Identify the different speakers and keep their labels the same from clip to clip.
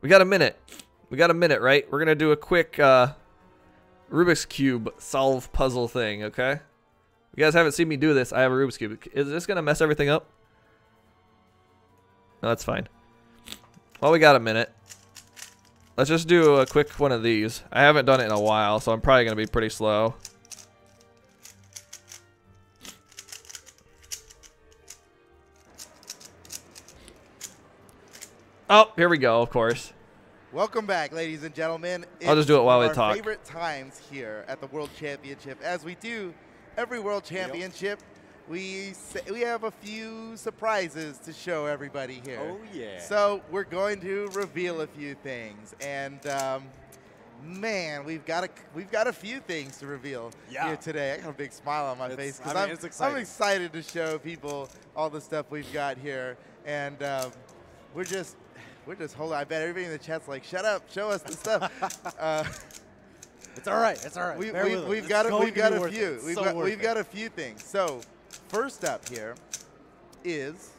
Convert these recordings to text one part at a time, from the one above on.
Speaker 1: We got a minute. We got a minute, right? We're gonna do a quick uh, Rubik's Cube solve puzzle thing, okay? You guys haven't seen me do this. I have a Rubik's Cube. Is this gonna mess everything up? No, that's fine. Well, we got a minute. Let's just do a quick one of these. I haven't done it in a while, so I'm probably gonna be pretty slow. Oh, here we go, of course.
Speaker 2: Welcome back, ladies and gentlemen.
Speaker 1: I'll just do it while we talk.
Speaker 2: Our favorite times here at the World Championship, as we do every World Championship, we say, we have a few surprises to show everybody here.
Speaker 3: Oh, yeah.
Speaker 2: So we're going to reveal a few things, and um, man, we've got a we've got a few things to reveal
Speaker 3: Yeah.
Speaker 2: here today. I got a big smile on my
Speaker 3: It's-
Speaker 2: face
Speaker 3: I
Speaker 2: because
Speaker 3: mean,
Speaker 2: I'm,
Speaker 3: it's
Speaker 2: I'm excited to show people all the stuff we've got here, and um, we're just we're just holding. I bet everybody in the chat's like, "Shut up! Show us the stuff." uh,
Speaker 3: It's all right. It's all right.
Speaker 2: We, we, we've got a, we've got a few.
Speaker 3: it.
Speaker 2: We've
Speaker 3: So
Speaker 2: got we've
Speaker 3: it.
Speaker 2: got a few things. So first up here is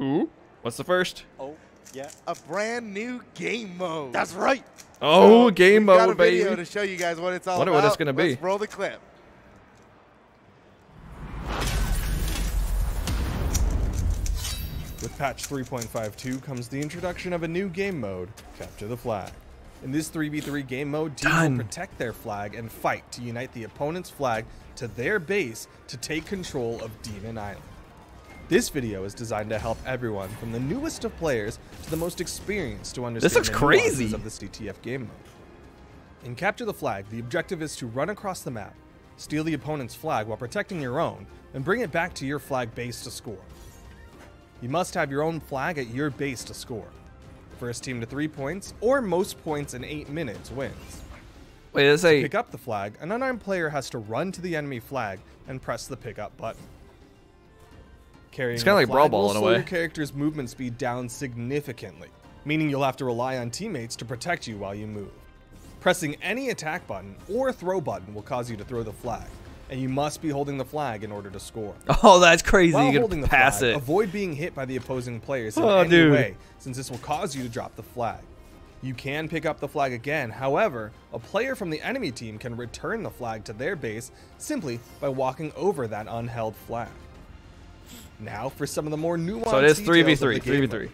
Speaker 1: Ooh. What's the first?
Speaker 3: Oh, yeah.
Speaker 2: a brand new game mode.
Speaker 3: That's right.
Speaker 1: Oh,
Speaker 2: So
Speaker 1: game
Speaker 2: we've got a
Speaker 1: mode,
Speaker 2: video
Speaker 1: baby.
Speaker 2: to show you guys what it's all
Speaker 1: Wonder
Speaker 2: about.
Speaker 1: what it's gonna be.
Speaker 2: Let's roll the clip.
Speaker 4: With patch 3.52 comes the introduction of a new game mode, Capture the Flag. In this 3v3 game mode, teams
Speaker 1: Done.
Speaker 4: will protect their flag and fight to unite the opponent's flag to their base to take control of Demon Island. This video is designed to help everyone from the newest of players to the most experienced to understand this
Speaker 1: looks
Speaker 4: the
Speaker 1: crazy.
Speaker 4: of the CTF game mode. In Capture the Flag, the objective is to run across the map, steal the opponent's flag while protecting your own, and bring it back to your flag base to score. You must have your own flag at your base to score. First team to three points, or most points in eight minutes, wins.
Speaker 1: Wait, it's a
Speaker 4: Pick up the flag, an unarmed player has to run to the enemy flag and press the pickup button. Carrying
Speaker 1: It's kinda like Brawl Ball in a way.
Speaker 4: your character's movement speed down significantly, meaning you'll have to rely on teammates to protect you while you move. Pressing any attack button or throw button will cause you to throw the flag, and you must be holding the flag in order to score.
Speaker 1: Oh, that's crazy.
Speaker 4: While
Speaker 1: you
Speaker 4: holding the
Speaker 1: pass
Speaker 4: flag,
Speaker 1: it.
Speaker 4: avoid being hit by the opposing players in
Speaker 1: Oh,
Speaker 4: any
Speaker 1: dude.
Speaker 4: way, since this will cause you to drop the flag. You can pick up the flag again, however, a player from the enemy team can return the flag to their base simply by walking over that unheld flag. Now for some of the more nuanced
Speaker 1: So it is 3v3, 3v3.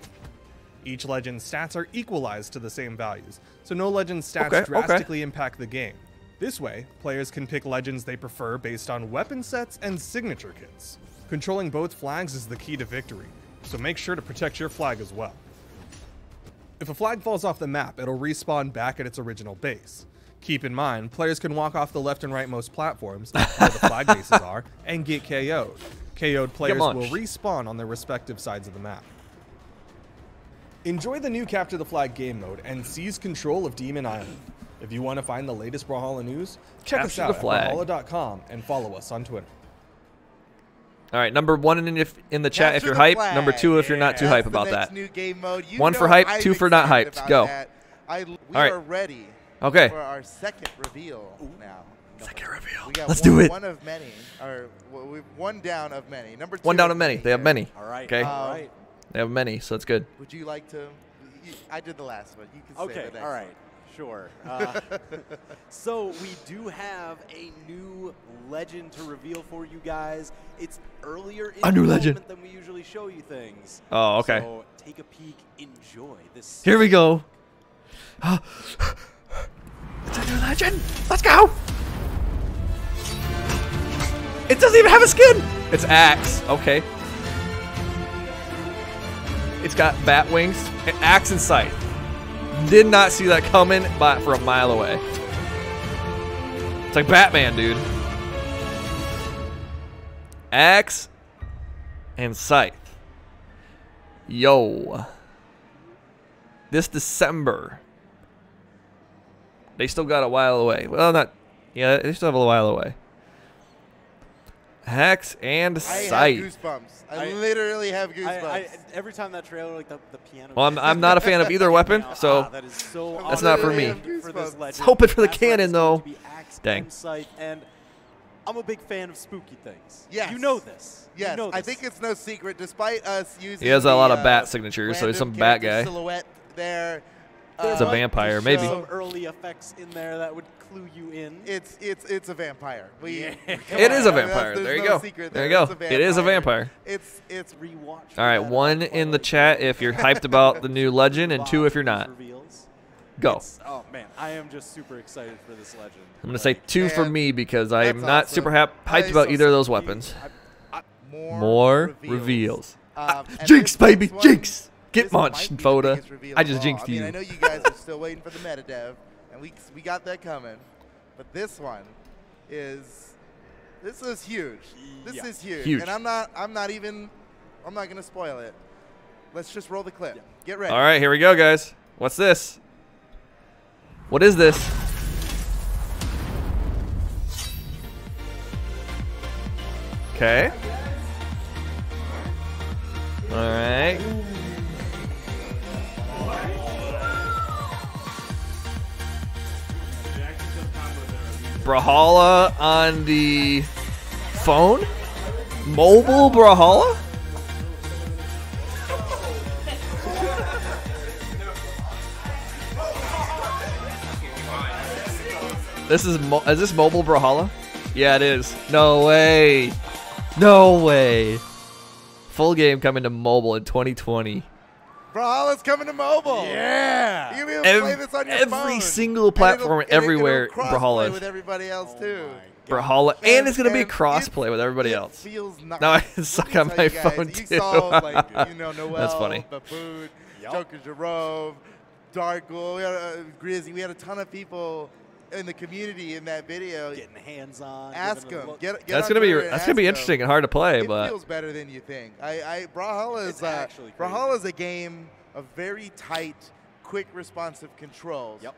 Speaker 4: Each legend's stats are equalized to the same values, so no legend's stats
Speaker 1: Okay, okay.
Speaker 4: drastically impact the game. This way, players can pick legends they prefer based on weapon sets and signature kits. Controlling both flags is the key to victory, so make sure to protect your flag as well. If a flag falls off the map, it'll respawn back at its original base. Keep in mind, players can walk off the left and rightmost platforms, where the flag bases are, and get KO'd. KO'd players will respawn on their respective sides of the map. Enjoy the new Capture the Flag game mode and seize control of Demon Island. If you want to find the latest Brawlhalla news, check us out
Speaker 1: the flag.
Speaker 4: at Brawlhalla.com and follow us on Twitter.
Speaker 1: All right, number one in, if, in the chat if you're
Speaker 2: the
Speaker 1: hype.
Speaker 2: flag.
Speaker 1: Number two if you're not too
Speaker 2: That's
Speaker 1: hype about that.
Speaker 2: New game mode. You
Speaker 1: One for hype,
Speaker 2: I'm
Speaker 1: two for not
Speaker 2: excited
Speaker 1: hyped.
Speaker 2: about
Speaker 1: Go.
Speaker 2: I, we
Speaker 1: All right.
Speaker 2: are ready
Speaker 1: Okay.
Speaker 2: for our second reveal now.
Speaker 1: Second reveal. Let's
Speaker 2: one,
Speaker 1: do it.
Speaker 2: One of many, or one down of many. Number two.
Speaker 1: One down
Speaker 2: of
Speaker 1: of many. They have many.
Speaker 3: All right.
Speaker 1: Okay.
Speaker 3: All
Speaker 2: Um.
Speaker 1: They have many, so it's good.
Speaker 2: Would you like to? I did the last one. You can say
Speaker 3: Okay.
Speaker 2: the next
Speaker 3: All right. Sure. Uh, so we do have a new legend to reveal for you guys. It's earlier in
Speaker 1: A new legend.
Speaker 3: than we usually show you things.
Speaker 1: Oh, okay.
Speaker 3: So take a peek. Enjoy this.
Speaker 1: Here we go. it's a new legend. Let's go. It doesn't even have a skin. It's Axe. Okay. It's got bat wings, and Axe in sight. Did not see that coming, but for a mile away. It's like Batman, dude. Axe and Scythe. Yo. This December. They still got a while away. Well, not. Yeah, they still have a while away. Hex and
Speaker 2: I have goosebumps. I,
Speaker 3: I-
Speaker 2: literally have goosebumps.
Speaker 3: I, I, every time that trailer, like the, the piano.
Speaker 1: Well, I'm, I'm not a fan of either weapon,
Speaker 3: Ah,
Speaker 1: so
Speaker 3: that is so
Speaker 1: That's not for
Speaker 2: me.
Speaker 3: For this
Speaker 2: Goosebumps.
Speaker 3: legend.
Speaker 1: hoping for the
Speaker 3: That's
Speaker 1: cannon, though.
Speaker 3: Axe
Speaker 1: Dang.
Speaker 3: and and I'm a big fan of spooky things.
Speaker 2: Yes.
Speaker 3: You know this. You
Speaker 2: Yes,
Speaker 3: know
Speaker 2: I think it's no secret. Despite us using,
Speaker 1: He has a
Speaker 2: the,
Speaker 1: lot of
Speaker 2: uh,
Speaker 1: bat signatures, so he's some bat guy.
Speaker 2: Silhouette there.
Speaker 1: It's a vampire, maybe.
Speaker 3: Some early effects in there that would clue you in.
Speaker 2: It's it's it's a vampire. We,
Speaker 3: Yeah.
Speaker 2: come
Speaker 1: It is a
Speaker 2: on, I mean,
Speaker 1: vampire.
Speaker 2: there's
Speaker 1: There you
Speaker 2: no
Speaker 1: go. There you
Speaker 2: there.
Speaker 1: go.
Speaker 2: It's a
Speaker 1: It is a vampire.
Speaker 2: It's it's
Speaker 3: Rewatch.
Speaker 1: All right, one in the chat if you're hyped about the new legend, and two if you're not.
Speaker 3: Reveals.
Speaker 1: Go.
Speaker 3: It's- oh man, I am just super excited for this legend.
Speaker 1: I'm gonna say
Speaker 3: Like,
Speaker 1: two for me because I am
Speaker 2: that's
Speaker 1: not
Speaker 2: awesome.
Speaker 1: super hap- hyped
Speaker 2: is
Speaker 1: about
Speaker 2: so
Speaker 1: either of those weapons.
Speaker 3: I-
Speaker 2: more,
Speaker 1: More reveals.
Speaker 2: Um,
Speaker 1: Jinx, baby,
Speaker 2: next one,
Speaker 1: jinx. Get
Speaker 2: this might
Speaker 1: munched,
Speaker 2: be
Speaker 1: Foda. I just
Speaker 2: all.
Speaker 1: jinxed
Speaker 2: I mean,
Speaker 1: you.
Speaker 2: I know you guys are still waiting for the meta dev, and we we got that coming, but this one is this is huge. This
Speaker 3: Yeah.
Speaker 2: is huge.
Speaker 1: Huge.
Speaker 2: and I'm not I'm not even I'm not gonna spoil it. Let's just roll the clip.
Speaker 3: Yeah.
Speaker 2: Get ready.
Speaker 1: All right, here we go, guys. What's this? What is this? Okay. All right. Brawlhalla on the phone? Mobile Brawlhalla? This is mo- is this mobile Brawlhalla? Yeah, it is. No way. No way. Full game coming to mobile in 2020.
Speaker 2: Brawlhalla's coming to mobile.
Speaker 3: Yeah.
Speaker 2: You'll be able to play this on your
Speaker 1: every
Speaker 2: phone.
Speaker 1: single
Speaker 2: And it'll-
Speaker 1: platform,
Speaker 2: and it- it'll
Speaker 1: everywhere,
Speaker 2: cross-play
Speaker 1: Brawlhalla
Speaker 2: with everybody else oh too.
Speaker 1: Brawlhalla, and it's gonna be
Speaker 2: And
Speaker 1: crossplay
Speaker 2: it-
Speaker 1: with everybody
Speaker 2: it
Speaker 1: else.
Speaker 2: Feels nice.
Speaker 1: Now I suck on my
Speaker 2: you guys,
Speaker 1: phone,
Speaker 2: you
Speaker 1: too.
Speaker 2: Saw, like, you know, Noel,
Speaker 1: That's funny.
Speaker 2: Baboon,
Speaker 3: Yup.
Speaker 2: Joker Jarove, Darkghoul, we had a, Grizzy. We had a ton of people in the community in that video.
Speaker 3: Getting hands on.
Speaker 2: ask
Speaker 3: giving it a
Speaker 2: them. Get, get
Speaker 1: That's
Speaker 2: on
Speaker 1: gonna be that's gonna be interesting
Speaker 2: them.
Speaker 1: and hard to play, but
Speaker 2: It
Speaker 1: but
Speaker 2: feels better than you think. I, I Brawlhalla is uh,
Speaker 3: actually crazy.
Speaker 2: Brawlhalla is a game of very tight, quick, responsive controls.
Speaker 3: Yep.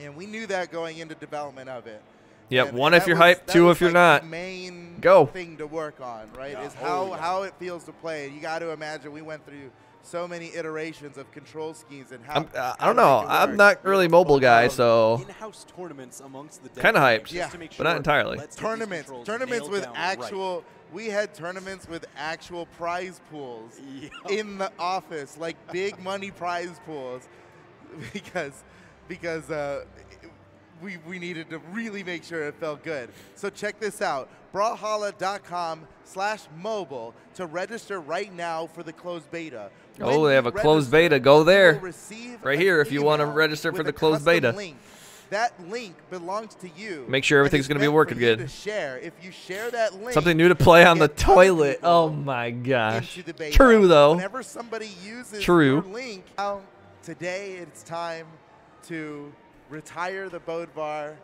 Speaker 2: And we knew that going into development of it.
Speaker 1: yep,
Speaker 2: And
Speaker 1: one if you're
Speaker 2: was-
Speaker 1: hyped, two if you're
Speaker 2: like
Speaker 1: not.
Speaker 2: The main
Speaker 1: Go.
Speaker 2: thing to work on, right?
Speaker 3: Yeah.
Speaker 2: Is
Speaker 3: Oh,
Speaker 2: how
Speaker 3: yeah.
Speaker 2: how it feels to play. You got to imagine we went through so many iterations of control schemes and how.
Speaker 1: I'm, uh, I don't know. I'm not really mobile guy,
Speaker 3: Um,
Speaker 1: so
Speaker 3: in-house tournaments amongst the
Speaker 1: Kinda hyped,
Speaker 2: Yeah.
Speaker 3: to make
Speaker 1: but not entirely.
Speaker 3: let's get these
Speaker 2: Tournaments, tournaments with
Speaker 3: down right.
Speaker 2: actual. We had tournaments with actual prize pools
Speaker 3: Yep.
Speaker 2: in the office, like big money prize pools, because because uh, we we needed to really make sure it felt good. So check this out: brawlhalla.com slash mobile to register right now for the closed beta.
Speaker 1: Oh, they have a closed beta. Go there. Right here if you wanna register for the closed beta.
Speaker 2: Link. That link belongs to you.
Speaker 1: Make sure everything's gonna be working good.
Speaker 2: Share. If you share that link,
Speaker 1: something new to play on the toilet. Oh my gosh.
Speaker 2: into the beta.
Speaker 1: True though.
Speaker 2: Whenever somebody uses
Speaker 1: True.
Speaker 2: your link, now today it's time to retire the Bodvar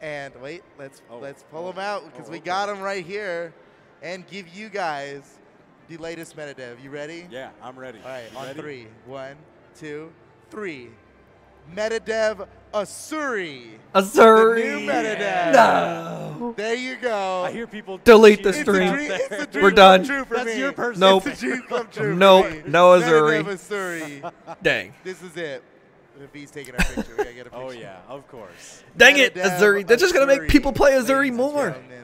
Speaker 2: and wait, let's
Speaker 3: Oh,
Speaker 2: let's pull
Speaker 3: oh,
Speaker 2: them out because
Speaker 3: oh,
Speaker 2: we got them right here and give you guys the latest metadev. You ready?
Speaker 3: Yeah, I'm ready.
Speaker 2: All right, on
Speaker 3: Ready?
Speaker 2: three. One, two, three. Metadev Asuri.
Speaker 1: Azuri.
Speaker 2: The new metadev.
Speaker 1: No.
Speaker 2: There you go.
Speaker 3: I hear people
Speaker 1: Delete the
Speaker 3: cheering
Speaker 2: it's a
Speaker 1: stream.
Speaker 2: dream, it's a dream
Speaker 1: We're done.
Speaker 2: true for
Speaker 3: That's
Speaker 2: me.
Speaker 3: your person.
Speaker 1: Nope.
Speaker 2: It's a dream come true.
Speaker 1: No-
Speaker 2: for me.
Speaker 1: no Azuri.
Speaker 2: Asuri.
Speaker 1: Dang.
Speaker 2: This is it. The B's taking our picture. We gotta get a oh, picture.
Speaker 3: Oh yeah, of course.
Speaker 1: Dang it,
Speaker 2: Metadev
Speaker 1: Asuri. That's just gonna make people play
Speaker 2: ladies Asuri
Speaker 1: more.
Speaker 2: gentlemen.